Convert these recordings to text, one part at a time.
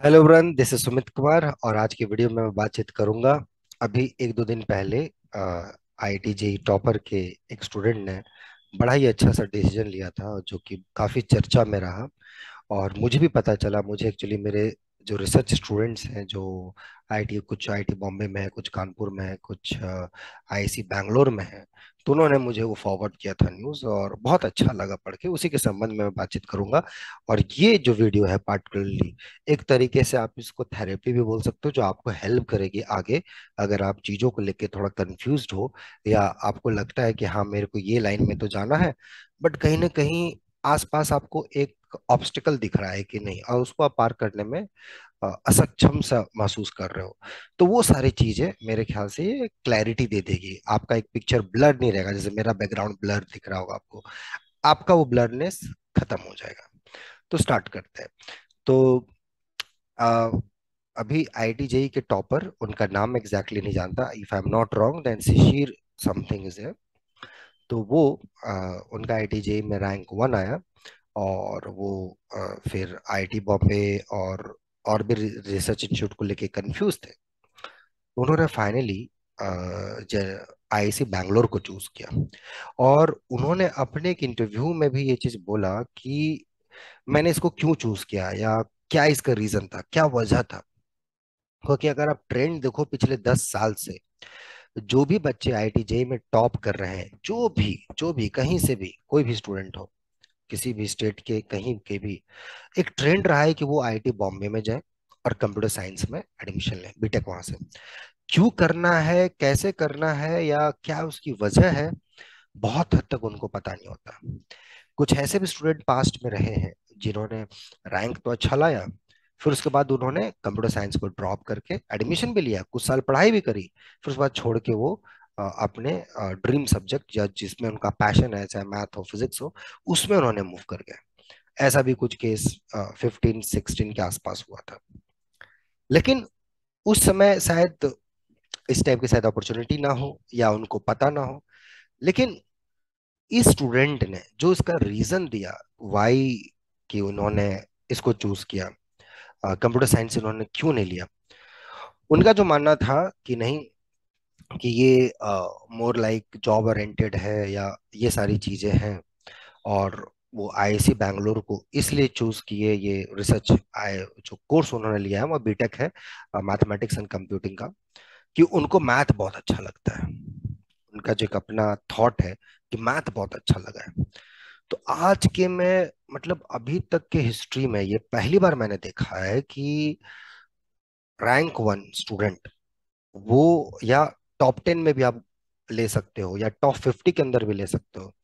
Hello ब्रन this is Sumit Kumar और आज की वीडियो में मैं बातचीत करूँगा। अभी एक दो दिन पहले आई टी जी टॉपर के एक स्टूडेंट ने बड़ा ही अच्छा सा डिसीज़न लिया था, जो कि काफ़ी चर्चा में रहा। और मुझे भी पता चला, मुझे एक्चुअली मेरे जो रिसर्च स्टूडेंट्स हैं, जो आईआईटी कुछ आईआईटी बॉम्बे में है, कुछ कानपुर में है, कुछ आईआईसी बैंगलोर में है तो उन्होंने मुझे वो फॉरवर्ड किया था न्यूज़ और बहुत अच्छा लगा पढ़ के। उसी के संबंध में मैं बातचीत करूँगा। और ये जो वीडियो है पार्टिकुलरली एक तरीके से आप इसको थेरेपी भी बोल सकते हो, जो आपको हेल्प करेगी आगे। अगर आप चीज़ों को लेके थोड़ा कंफ्यूज हो, या आपको लगता है कि हाँ मेरे को ये लाइन में तो जाना है बट कहीं ना कहीं आसपास आपको एक ऑब्स्टिकल दिख रहा है कि नहीं और उसको आप पार करने में असक्षम सा महसूस कर रहे हो। तो वो सारी चीज़ें मेरे ख्याल से क्लैरिटी दे देगी। आपका एक पिक्चर ब्लर नहीं रहेगा जैसे मेरा बैकग्राउंड ब्लर दिख रहा होगा आपको। आपका वो ब्लरनेस खत्म हो जाएगा। तो स्टार्ट करते हैं। तो आ, अभी आईआईटी जेई के टॉपर उनका नाम एग्जैक्टली exactly नहीं जानता। If I am not wrong then Shishir something is तो वो आ, उनका आईआईटी जेई में रैंक वन आया। और वो फिर आईआईटी बॉम्बे और और भी रिसर्च इंस्टीट्यूट को लेके कंफ्यूज थे। उन्होंने फाइनली आईआईसी बैंगलोर को चूज़ किया। और उन्होंने अपने एक इंटरव्यू में भी ये चीज़ बोला कि मैंने इसको क्यों चूज़ किया या क्या इसका रीजन था, क्या वजह था? क्योंकि अगर आप ट्रेंड देखो पिछले दस साल से, जो भी बच्चे आईआईटी जेई में टॉप कर रहे हैं, जो भी जो भी, कहीं से भी, कोई भी स्टूडेंट हो किसी भी स्टेट के कहीं के भी, एक ट्रेंड रहा है कि वो आईआईटी बॉम्बे में जाए और कंप्यूटर साइंस में एडमिशन लें बीटेक वहाँ से। क्यों करना है, कैसे करना है या क्या उसकी वजह है, बहुत हद तक उनको पता नहीं होता। कुछ ऐसे भी स्टूडेंट पास्ट में रहे हैं जिन्होंने रैंक तो अच्छा लाया, फिर उसके बाद उन्होंने कंप्यूटर साइंस को ड्रॉप करके एडमिशन भी लिया, कुछ साल पढ़ाई भी करी, फिर उसके बाद छोड़ के वो अपने ड्रीम सब्जेक्ट या जिसमें उनका पैशन है, चाहे मैथ हो फिजिक्स हो, उसमें उन्होंने मूव कर गए ऐसा भी कुछ केस फिफ्टीन सिक्सटीन के आसपास हुआ था। लेकिन उस समय शायद इस टाइप की शायद अपॉर्चुनिटी ना हो या उनको पता ना हो। लेकिन इस स्टूडेंट ने जो इसका रीजन दिया वाई कि उन्होंने इसको चूज़ किया कंप्यूटर साइंस इन्होंने क्यों नहीं लिया, उनका जो मानना था कि नहीं कि ये मोर लाइक जॉब ओरिएंटेड है या ये सारी चीज़ें हैं और वो आईआईसी बैंगलोर को इसलिए चूज़ किए ये रिसर्च आए, जो कोर्स उन्होंने लिया है, वो बीटेक है मैथमेटिक्स एंड कंप्यूटिंग का, कि उनको मैथ बहुत अच्छा लगता है। उनका जो एक अपना थॉट है कि मैथ बहुत अच्छा लगा है। तो आज के में मतलब अभी तक के हिस्ट्री में ये पहली बार मैंने देखा है कि रैंक वन स्टूडेंट वो या टॉप टेन में भी आप ले सकते हो, या टॉप फिफ्टी के अंदर भी ले सकते हो।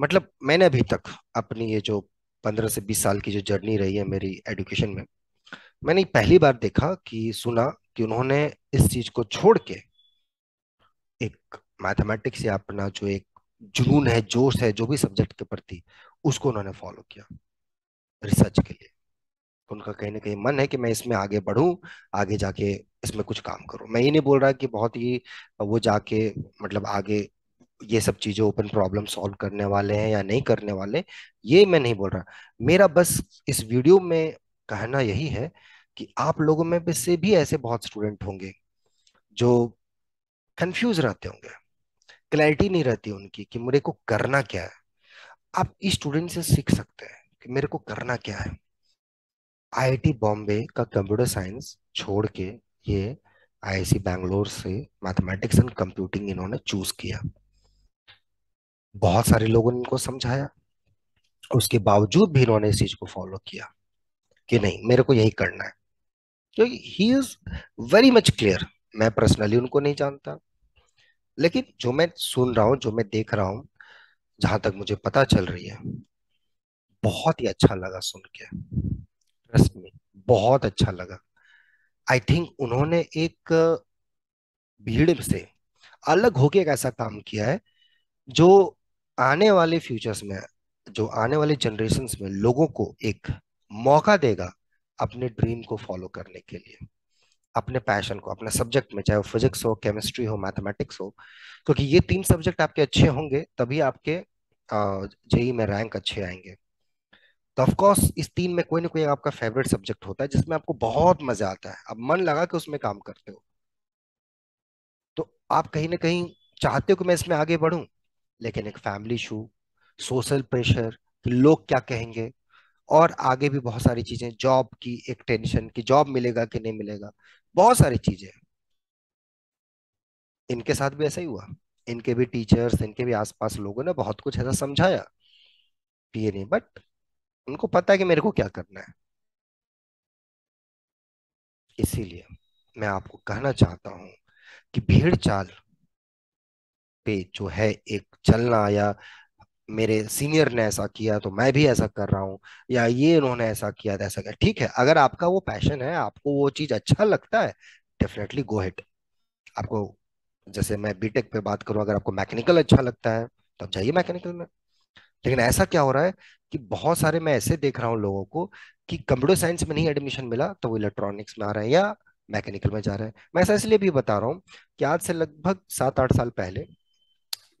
मतलब मैंने अभी तक अपनी ये जो पंद्रह से बीस साल की जो जर्नी रही है मेरी एडुकेशन में, मैंने पहली बार देखा कि, सुना कि उन्होंने इस चीज़ को छोड़ के एक मैथमेटिक्स या अपना जो एक जुनून है, जोश है, जो भी सब्जेक्ट के प्रति, उसको उन्होंने फॉलो किया रिसर्च के लिए। उनका कहीं ना कहीं मन है कि मैं इसमें आगे बढ़ूं, आगे जाके इसमें कुछ काम करूँ। मैं ये नहीं बोल रहा कि बहुत ही वो जाके मतलब आगे ये सब चीज़ें ओपन प्रॉब्लम सॉल्व करने वाले हैं या नहीं करने वाले, ये मैं नहीं बोल रहा। मेरा बस इस वीडियो में कहना यही है कि आप लोगों में से भी ऐसे बहुत स्टूडेंट होंगे जो कंफ्यूज रहते होंगे क्लैरिटी नहीं रहती उनकी कि मेरे को करना क्या है। आप इस स्टूडेंट से सीख सकते हैं कि मेरे को करना क्या है। आईआईटी बॉम्बे का कंप्यूटर साइंस छोड़ के ये आईआईसी बैंगलोर से मैथमेटिक्स एंड कंप्यूटिंग इन्होंने चूज़ किया। बहुत सारे लोगों ने इनको समझाया। उसके बावजूद भी इन्होंने इस चीज़ को फॉलो किया कि नहीं, मेरे को यही करना है। क्योंकि he is very much clear मैं पर्सनली उनको नहीं जानता। लेकिन जो मैं सुन रहा हूँ, जो मैं देख रहा हूँ, जहाँ तक मुझे पता चल रही है, बहुत ही अच्छा लगा सुन के। ट्रस्ट में। बहुत अच्छा लगा। आई थिंक उन्होंने एक भीड़ से अलग होके एक ऐसा काम किया है, जो आने वाले फ्यूचर्स में, जो आने वाले जनरेशन में लोगों को एक मौका देगा अपने ड्रीम को फॉलो करने के लिए। अपने पैशन को, अपने सब्जेक्ट में, चाहे वो फिजिक्स हो केमिस्ट्री हो मैथमेटिक्स हो, क्योंकि ये तीन सब्जेक्ट आपके अच्छे होंगे, तभी आपके जेई में रैंक अच्छे आएँगे। तो ऑफ़ कोर्स इस तीन में कोई ना कोई आपका फेवरेट सब्जेक्ट होता है, जिसमें आपको बहुत मज़ा आता है। अब मन लगा के उसमें काम करते हो। तो आप कहीं ना कहीं चाहते हो कि मैं इसमें आगे बढ़ूं, लेकिन एक फैमिली इशू सोशल प्रेशर कि लोग क्या कहेंगे, और आगे भी बहुत सारी चीज़ें जॉब की एक टेंशन कि जॉब मिलेगा कि नहीं मिलेगा, बहुत सारी चीज़ें। इनके साथ भी ऐसा ही हुआ। इनके भी टीचर्स इनके भी आसपास लोगों ने बहुत कुछ ऐसा समझाया कि ये नहीं बट उनको पता है कि मेरे को क्या करना है। इसीलिए मैं आपको कहना चाहता हूँ कि भीड़ चाल पे जो है एक चलना या मेरे सीनियर ने ऐसा किया तो मैं भी ऐसा कर रहा हूँ या ये इन्होंने ऐसा किया तो ऐसा किया ठीक है, अगर आपका वो पैशन है, आपको वो चीज़ अच्छा लगता है डेफिनेटली गो हेड आपको जैसे मैं बीटेक पे बात करूँ, अगर आपको मैकेनिकल अच्छा लगता है तो आप जाइए मैकेनिकल में। लेकिन ऐसा क्या हो रहा है कि बहुत सारे मैं ऐसे देख रहा हूँ लोगों को कि कंप्यूटर साइंस में नहीं एडमिशन मिला तो वो इलेक्ट्रॉनिक्स में आ रहे हैं या मैकेनिकल में जा रहे हैं। मैं ऐसा इसलिए भी बता रहा हूँ कि आज से लगभग सात आठ साल पहले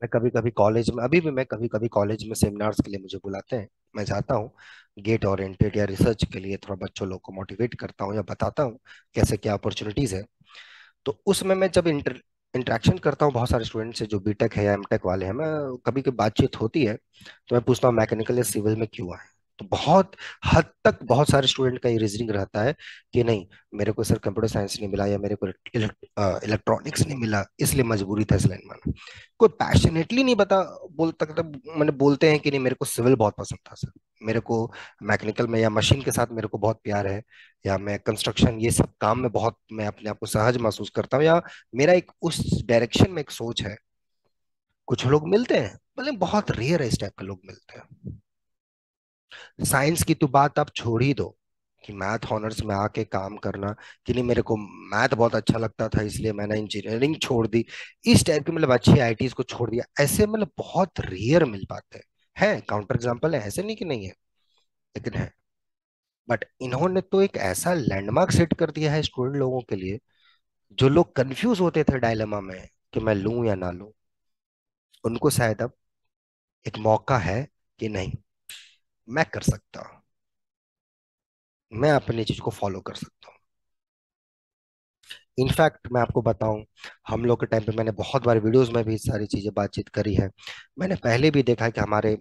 मैं कभी कभी कॉलेज में, अभी भी मैं कभी कभी कॉलेज में सेमिनार्स के लिए मुझे बुलाते हैं। मैं जाता हूँ, गेट ओरिएंटेड या रिसर्च के लिए थोड़ा बच्चों लोग को मोटिवेट करता हूँ या बताता हूँ कैसे क्या अपॉर्चुनिटीज़ है। तो उसमें मैं जब इंटर इंटरेक्शन करता हूँ बहुत सारे स्टूडेंट से, जो बीटेक है या एमटेक वाले हैं। मैं कभी कभी बातचीत होती है तो मैं पूछता हूँ, मैकेनिकल या सिविल में क्यों आए? तो बहुत हद तक बहुत सारे स्टूडेंट का ये रीजनिंग रहता है कि नहीं, मेरे को सर कंप्यूटर साइंस नहीं मिला या मेरे को इलेक्ट्रॉनिक्स नहीं मिला, इसलिए मजबूरी था इस लाइन में कोई पैशनेटली नहीं बता, बोल सकता मैंने बोलते हैं कि नहीं, मेरे को सिविल बहुत पसंद था सर। मेरे को मैकेनिकल में या मशीन के साथ मेरे को बहुत प्यार है, या मैं कंस्ट्रक्शन, ये सब काम में बहुत मैं अपने आप को सहज महसूस करता हूँ, या मेरा एक उस डायरेक्शन में एक सोच है। कुछ लोग मिलते हैं मतलब बहुत रेयर है इस टाइप के लोग मिलते हैं। साइंस की तो बात आप छोड़ ही दो कि मैथ ऑनर्स में आके काम करना कि नहीं, मेरे को मैथ बहुत अच्छा लगता था, इसलिए मैंने इंजीनियरिंग छोड़ दी। इस टाइप की मतलब अच्छी आईटीज को छोड़ दिया। ऐसे मतलब बहुत रेयर मिल पाते हैं। है काउंटर एग्ज़ाम्पल है, ऐसे नहीं कि नहीं है, लेकिन है। बट इन्होंने तो एक ऐसा लैंडमार्क सेट कर दिया है स्टूडेंट लोगों के लिए, जो लोग कंफ्यूज होते थे डायलेमा में कि मैं लूँ या ना लूँ। उनको शायद अब एक मौका है कि नहीं। मैं कर सकता हूँ। मैं अपनी चीज़ को फॉलो कर सकता हूँ। इनफैक्ट मैं आपको बताऊँ, हम लोग के टाइम पे मैंने बहुत बार वीडियोस में भी सारी चीज़ें बातचीत करी है। मैंने पहले भी देखा कि हमारे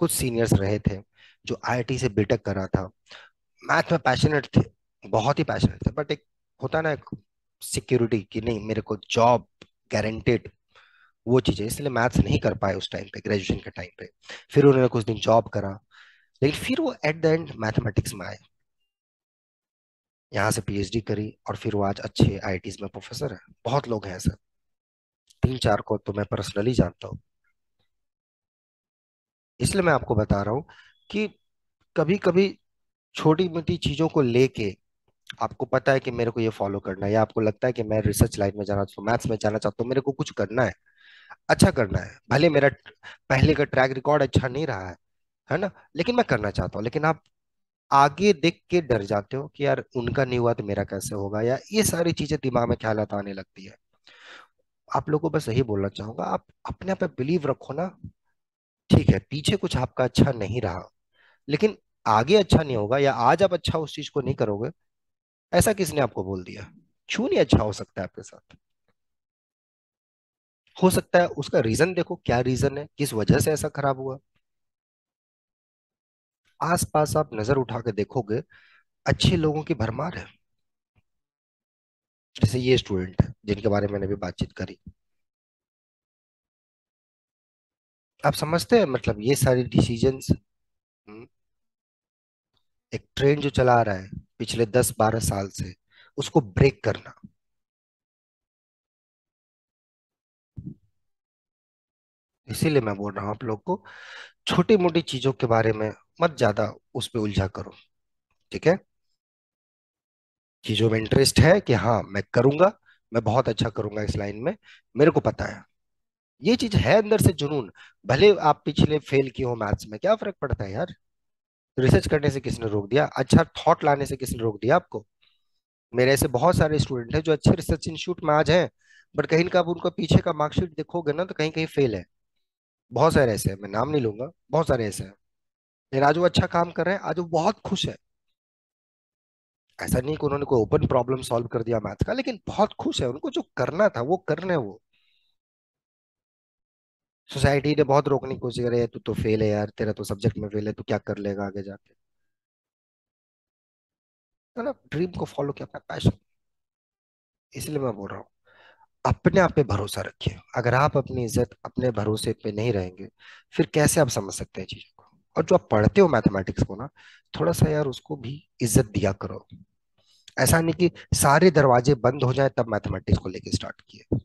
कुछ सीनियर्स रहे थे, जो आईटी से बीटेक कर रहा था। मैथ में पैशनेट थे, बहुत ही पैशनेट थे बट एक होता ना, एक सिक्योरिटी कि नहीं, मेरे को जॉब गारंटेड वो चीज़ें, इसलिए मैथ्स नहीं कर पाए उस टाइम पे ग्रेजुएशन के टाइम पे। फिर उन्होंने कुछ दिन जॉब करा लेकिन फिर वो एट द एंड मैथमेटिक्स में आए। यहाँ से पीएचडी करी और फिर वो आज अच्छे आईआईटीज में प्रोफेसर है। बहुत लोग हैं सर। तीन चार को तो मैं पर्सनली जानता हूँ। इसलिए मैं आपको बता रहा हूँ कि कभी कभी छोटी मोटी चीज़ों को लेके आपको पता है कि मेरे को ये फॉलो करना है या आपको लगता है कि मैं रिसर्च लाइन में जाना चाहता हूँ मैथ्स में जाना चाहता हूँ, मेरे को कुछ करना है। अच्छा करना है। भले मेरा पहले का ट्रैक रिकॉर्ड अच्छा नहीं रहा है है ना? लेकिन मैं करना चाहता हूँ, लेकिन आप आगे देख के डर जाते हो कि यार उनका नहीं हुआ तो मेरा कैसे होगा? या ये सारी चीज़ें दिमाग में ख्याल आने लगती है। आप लोगों को बस यही बोलना चाहूँगा, आप अपने आप बिलीव रखो ना, ठीक है, पीछे कुछ आपका अच्छा नहीं रहा, लेकिन आगे अच्छा नहीं होगा या आज आप अच्छा उस चीज़ को नहीं करोगे, ऐसा किसने आपको बोल दिया? क्यों नहीं अच्छा हो सकता है आपके साथ? हो सकता है उसका रीजन देखो, क्या रीजन है, किस वजह से ऐसा खराब हुआ? आसपास आप नज़र उठा के देखोगे, अच्छे लोगों की भरमार है। जैसे ये स्टूडेंट है, जिनके बारे में मैंने भी बातचीत करी। आप समझते हैं? मतलब ये सारी डिसीजंस एक ट्रेन जो चला रहा है पिछले दस बारह साल से, उसको ब्रेक करना। इसीलिए मैं बोल रहा हूँ आप लोग को छोटी मोटी चीज़ों के बारे में मत ज़्यादा उस पर उलझा करो, ठीक है? चीज़ों में इंटरेस्ट है कि हाँ मैं करूँगा, मैं बहुत अच्छा करूँगा इस लाइन में, मेरे को पता है। ये चीज़ है अंदर से जुनून, भले आप पिछले फेल किए हो मैथ्स में, क्या फ़र्क पड़ता है यार? रिसर्च करने से किसने रोक दिया? अच्छा थॉट लाने से किसने रोक दिया आपको? मेरे ऐसे बहुत सारे स्टूडेंट हैं जो अच्छे रिसर्च इंस्टीट्यूट में आज हैं बट कहीं का आप उनका पीछे का मार्कशीट देखोगे ना तो कहीं कहीं फेल है। बहुत सारे ऐसे हैं, मैं नाम नहीं लूँगा, बहुत सारे ऐसे हैं। आज वो अच्छा काम कर रहे हैं, आज वो बहुत खुश है। ऐसा नहीं कि उन्होंने कोई ओपन प्रॉब्लम सॉल्व कर दिया मैथ का, लेकिन बहुत खुश है, उनको जो करना था, वो कर रहे हैं वो। सोसाइटी ने बहुत रोकने की कोशिश करे तू तो फेल है यार, तेरा तो सब्जेक्ट में फेल है, तू क्या कर लेगा आगे जाके? तो ना ड्रीम को फॉलो किया अपना पैशन इसलिए मैं बोल रहा हूँ, अपने आप पे भरोसा रखिए। अगर आप अपनी इज़्ज़त अपने भरोसे पे नहीं रहेंगे, फिर कैसे आप समझ सकते हैं चीज़ों और जो आप पढ़ते हो मैथमेटिक्स को ना थोड़ा सा यार उसको भी इज़्ज़त दिया करो। ऐसा नहीं कि सारे दरवाजे बंद हो जाए तब मैथमेटिक्स को लेके स्टार्ट किए।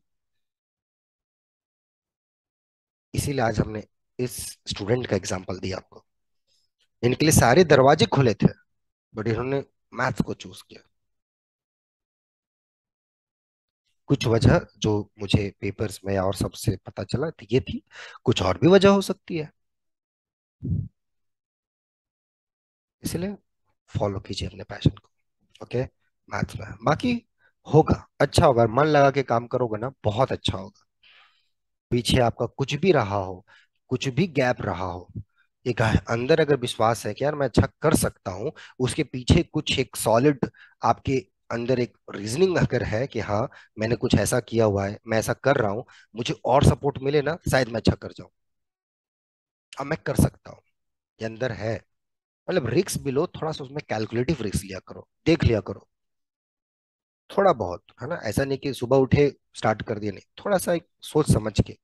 इसीलिए आज हमने इस स्टूडेंट का एग्ज़ाम्पल दिया आपको। इनके लिए सारे दरवाजे खुले थे बट इन्होंने मैथ को चूज़ किया। कुछ वजह जो मुझे पेपर्स में और सबसे पता चला तो ये थी, कुछ और भी वजह हो सकती है। इसलिए फॉलो कीजिए अपने पैशन को ओके मैथ्स में। बाकी होगा अच्छा होगा। मन लगा के काम करोगे ना, बहुत अच्छा होगा। पीछे आपका कुछ भी रहा हो, कुछ भी गैप रहा हो, एक अंदर अगर विश्वास है कि यार मैं अच्छा कर सकता हूँ, उसके पीछे कुछ एक सॉलिड आपके अंदर एक रीजनिंग अगर है कि हाँ मैंने कुछ ऐसा किया हुआ है, मैं ऐसा कर रहा हूँ, मुझे और सपोर्ट मिले ना, शायद मैं अच्छा कर जाऊँ। अब मैं कर सकता हूँ। ये अंदर है। मतलब रिक्स भी लो थोड़ा सा उसमें कैलकुलेटिव रिक्स लिया करो, देख लिया करो। थोड़ा बहुत, है ना? ऐसा नहीं कि सुबह उठे स्टार्ट कर दिया नहीं थोड़ा सा एक सोच समझ के।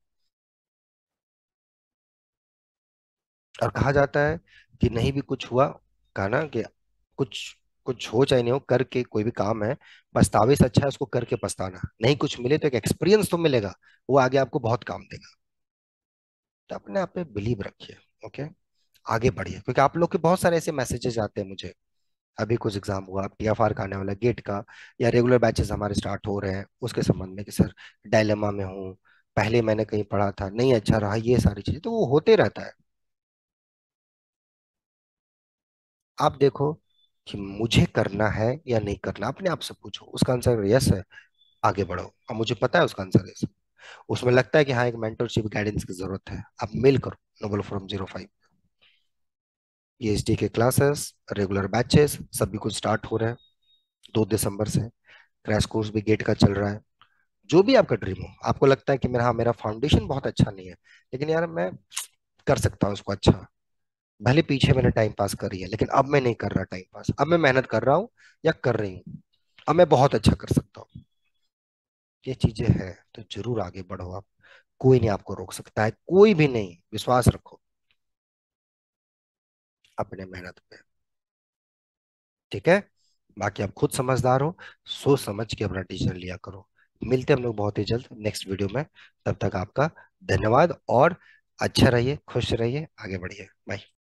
और कहा जाता है कि नहीं भी कुछ हुआ, कहा ना कि कुछ कुछ हो चाहे नहीं हो, करके कोई भी काम है, पछतावे से अच्छा है उसको करके पछताना। नहीं कुछ मिले तो एक एक्सपीरियंस तो मिलेगा, वो आगे आपको बहुत काम देगा। तो अपने आप पे बिलीव रखिए ओके आगे बढ़िए। क्योंकि आप लोग के बहुत सारे ऐसे मैसेजेस आते हैं मुझे। अभी कुछ एग्ज़ाम हुआ पी एफ़ आर का आने वाला गेट का, या रेगुलर बैचेस हमारे स्टार्ट हो रहे हैं, उसके संबंध में कि सर डायलेमा में हूँ, पहले मैंने कहीं पढ़ा था, नहीं अच्छा रहा, ये सारी चीज़ें तो वो होते रहता है। आप देखो कि मुझे करना है या नहीं करना, अपने आप से पूछो। उसका आंसर यस है, आगे बढ़ो। और मुझे पता है उसका आंसर यस उसमें लगता है कि हाँ एक मेंटरशिप गाइडेंस की ज़रूरत है। आप मेल करो noble from zero five PhD के क्लासेस रेगुलर बैचेस सभी कुछ स्टार्ट हो रहे हैं। दो दिसंबर से क्रैश कोर्स भी गेट का चल रहा है। जो भी आपका ड्रीम हो, आपको लगता है कि मेरा हाँ मेरा फाउंडेशन बहुत अच्छा नहीं है, लेकिन यार मैं कर सकता हूँ उसको अच्छा। भले पीछे मैंने टाइम पास करी है लेकिन अब मैं नहीं कर रहा टाइम पास अब मैं मेहनत कर रहा हूँ या कर रही हूँ। अब मैं बहुत अच्छा कर सकता हूँ। ये चीज़ें हैं तो ज़रूर आगे बढ़ो आप। कोई नहीं आपको रोक सकता है, कोई भी नहीं। विश्वास रखो। अपने मेहनत पे। ठीक है? बाकी आप खुद समझदार हो, सोच समझ के अपना टीचर लिया करो। मिलते हम लोग बहुत ही जल्द नेक्स्ट वीडियो में। तब तक आपका धन्यवाद और अच्छा रहिए, खुश रहिए, आगे बढ़िए। बाय